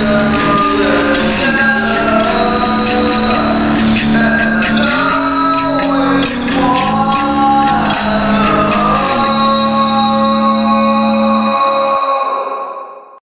love.